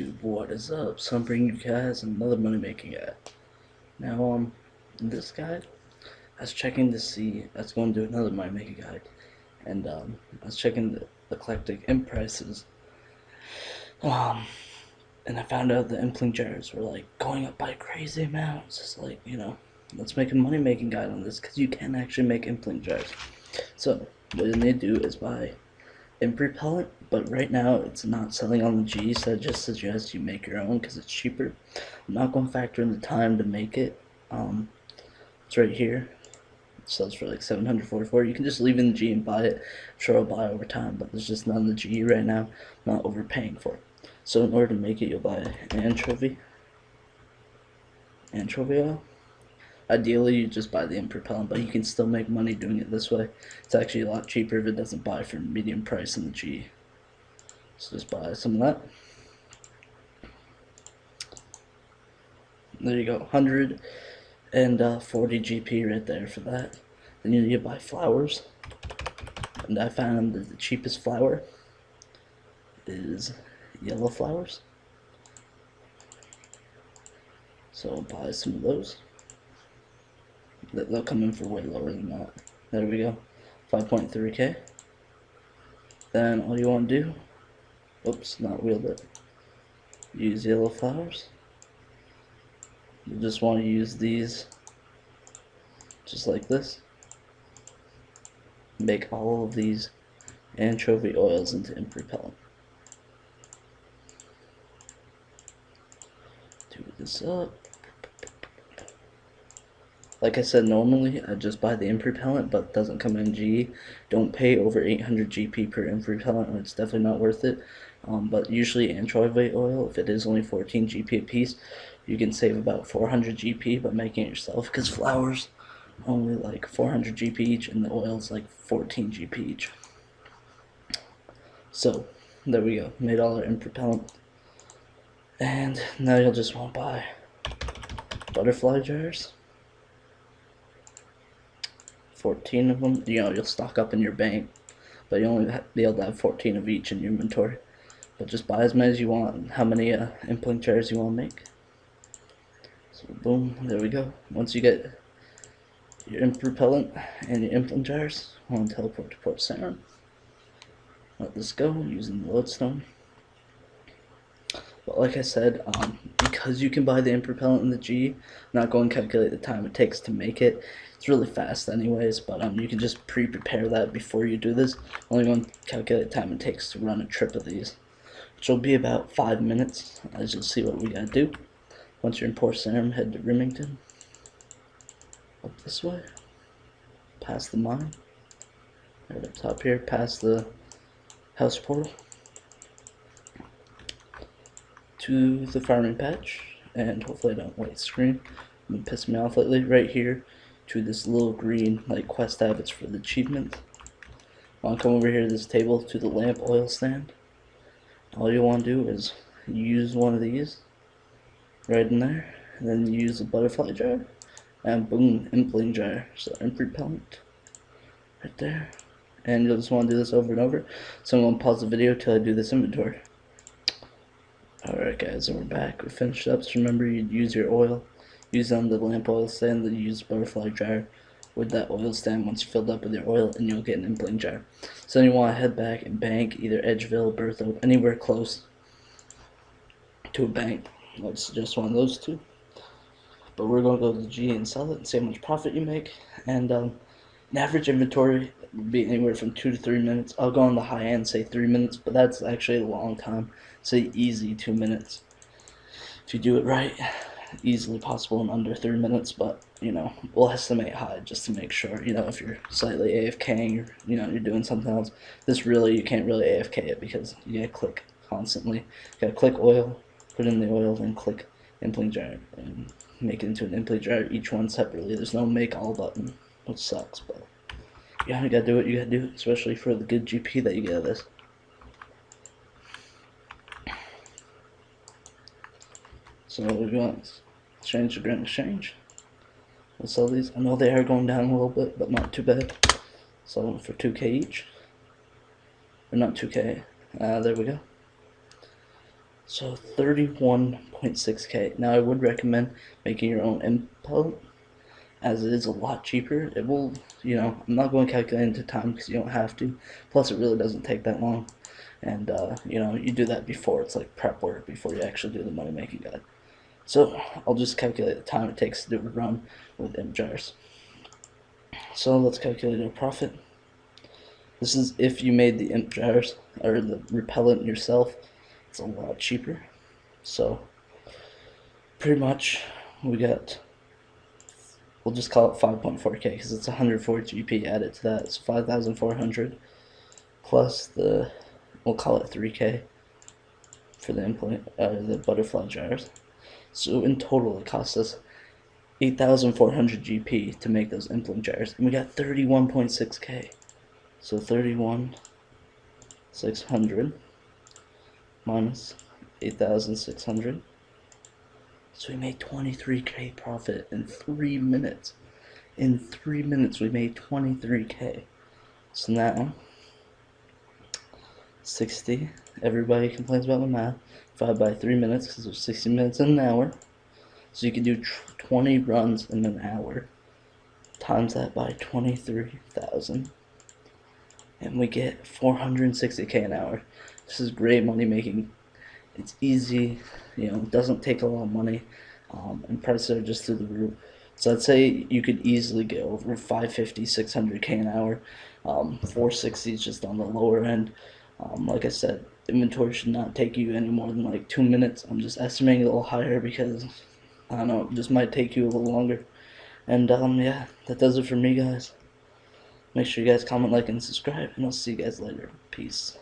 What is up? So I'm bringing you guys another money making guide. Now, um, this guide, I was checking to see, I was going to do another money making guide, and um, I was checking the eclectic imp prices. Um, and I found out the impling jars were like going up by crazy amounts. It's like, you know, let's make a money making guide on this because you can actually make impling jars. So, what you need to do is buy imp repellent, but right now it's not selling on the G, so I just suggest you make your own because it's cheaper. I'm not going to factor in the time to make it. Um, it's right here. It sells for like 744. You can just leave in the G and buy it. I'm sure I'll buy over time, but there's just none in the G right now. I'm not overpaying for it. So in order to make it, you'll buy anchovy, anchovy oil. Ideally, you just buy the imp repellent, but you can still make money doing it this way. It's actually a lot cheaper if it doesn't buy for medium price in the G. So just buy some of that. There you go, 140 uh, GP right there for that. Then you need to buy flowers. And I found that the cheapest flower is yellow flowers. So I'll buy some of those. They'll come in for way lower than that. There we go. 5.3k. Then all you want to do, oops, not wield it. Use yellow flowers. You just want to use these just like this. Make all of these anchovy oils into imp repellent. Do this up. Like I said, normally I just buy the imp but it doesn't come in G. Don't pay over 800 GP per imp repellent, it's definitely not worth it. Um, but usually anchovy oil, if it is only 14 GP a piece, you can save about 400 GP by making it yourself. Because flowers only like 400 GP each, and the oil's like 14 GP each. So there we go, made all our imp. And now you'll just want to buy butterfly jars. 14 of them, you know, you'll stock up in your bank, but you only be able to have 14 of each in your inventory. But just buy as many as you want, how many uh, impling jars you want to make. So boom, there we go. Once you get your imp repellent and your impling jars, to teleport to Port Sarim. Let this go using the lodestone. But like I said, um, because you can buy the imp in the G, I'm not going to calculate the time it takes to make it. It's really fast anyways, but um, you can just pre-prepare that before you do this. I'm only going to calculate the time it takes to run a trip of these, which will be about 5 minutes, as you'll see what we got to do. Once you're in Port Sarim, head to Rimmington. Up this way. Past the mine. Right up top here, past the house portal to the farming patch and hopefully I don't white screen. Been pissing me off lately right here to this little green like quest habits for the achievement I want to come over here to this table to the lamp oil stand? All you want to do is use one of these right in there and then use the butterfly jar and boom impling jar. So imp repellent right there. And you'll just want to do this over and over. So I'm going to pause the video till I do this inventory guys, and we're back. We finished up, so remember you'd use your oil, use on the lamp oil stand, then use butterfly jar with that oil stand once you're filled up with your oil, and you'll get an impling jar. So then you want to head back and bank either Edgeville, Burthorpe, anywhere close to a bank. I'd suggest one of those two. But we're going to go to the G and sell it and see how much profit you make. And um, an average inventory would be anywhere from two to three minutes. I'll go on the high end, say three minutes, but that's actually a long time. Say easy two minutes. If you do it right, easily possible in under three minutes, but you know, we'll estimate high just to make sure. You know, if you're slightly AFKing, or you know, you're doing something else. This really, you can't really AFK it because you gotta click constantly. You gotta click oil, put in the oil, then click impling jar, and make it into an impling jar, each one separately. There's no make all button, which sucks, but you gotta do what you gotta do, especially for the good GP that you get out of this. So we want change the grand exchange. We'll sell these. I know they are going down a little bit, but not too bad. Sell them for 2k each. Or not 2k. Uh, there we go. So 31.6k. Now I would recommend making your own impelt as it is a lot cheaper. It will, you know, I'm not going to calculate into time because you don't have to. Plus, it really doesn't take that long. And, uh, you know, you do that before it's like prep work, before you actually do the money making guide. So, I'll just calculate the time it takes to do a run with imp jars. So, let's calculate our profit. This is if you made the imp jars or the repellent yourself. It's a lot cheaper. So, pretty much, we got we'll just call it 5.4k because it's 104 GP added to that. It's 5,400 plus the, we'll call it 3k for the implant, uh, the butterfly jars. So in total, it cost us 8,400 GP to make those implant jars, and we got 31.6k. So 31,600 minus 8,600 so we made 23k profit in three minutes. In three minutes, we made 23k. So now, 60. Everybody complains about the math. Divided by three minutes because there's 60 minutes in an hour. So you can do 20 runs in an hour. Times that by 23,000. And we get 460k an hour. This is great money making it's easy, you know, it doesn't take a lot of money, um, and prices are just through the roof. So I'd say you could easily get over 550, 600k an hour. Um, 460 is just on the lower end. Um, like I said, inventory should not take you any more than like two minutes. I'm just estimating a little higher because I don't know, just might take you a little longer. And um, yeah, that does it for me, guys. Make sure you guys comment, like, and subscribe, and I'll see you guys later. Peace.